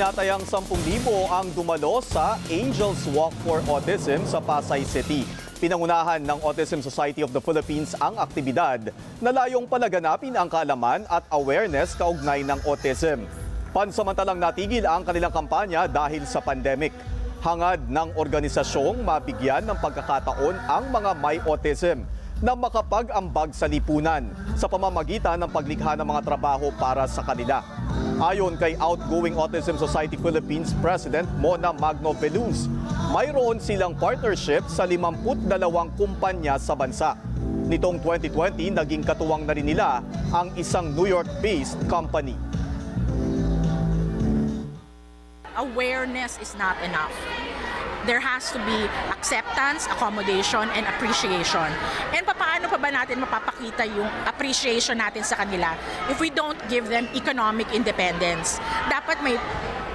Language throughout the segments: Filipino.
Tinatayang 10,000 ang dumalo sa Angels Walk for Autism sa Pasay City. Pinangunahan ng Autism Society of the Philippines ang aktibidad na layong palaganapin ang kaalaman at awareness kaugnay ng autism. Pansamantalang natigil ang kanilang kampanya dahil sa pandemic. Hangad ng organisasyong mabigyan ng pagkakataon ang mga may autism na makapag-ambag sa lipunan sa pamamagitan ng paglikha ng mga trabaho para sa kanila. Ayon kay outgoing Autism Society Philippines President Mona Magno Veluz, mayroon silang partnership sa 52 kumpanya sa bansa. Nitong 2020, naging katuwang na rin nila ang isang New York-based company. awareness is not enough. There has to be acceptance, accommodation, and appreciation. And paano pa ba natin mapapakita yung appreciation natin sa kanila if we don't give them economic independence? Dapat may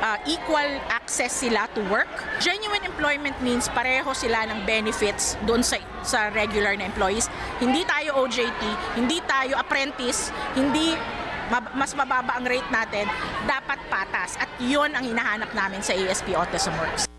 uh, equal access sila to work. Genuine employment means pareho sila ng benefits doon sa, sa regular na employees. Hindi tayo OJT, hindi tayo apprentice, hindi mas mababa ang rate natin, dapat patas. At yun ang hinahanap namin sa ASP Autism Works.